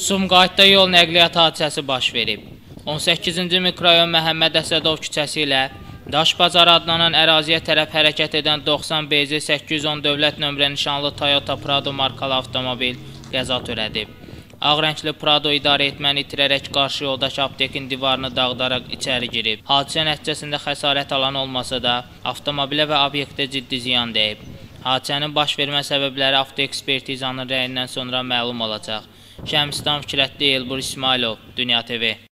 Sumqayıtda yol nəqliyyat hadisəsi baş verib. 18-ci mikrorayon Məhəmməd Əsədov küçəsi ilə Daşbazar adlanan əraziyə tərəf hərəkət edən 90 BZ 810 dövlət nömrə nişanlı Toyota Prado markalı avtomobil qəza törədib. Ağ rəngli Prado idarə etməni itirərək qarşı yoldakı aptekin divarını dağıdaraq içəri girib. Hadisə nəticəsində xəsarət alan olmasa da, avtomobilə və obyektə ciddi ziyan dəyib. Hadisənin baş vermə səbəbləri avtoekspertizanın rəyindən sonra məlum olacaq. Şəmsdan Fikrətli Elbur İsmailov, Dünya TV.